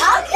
Okay.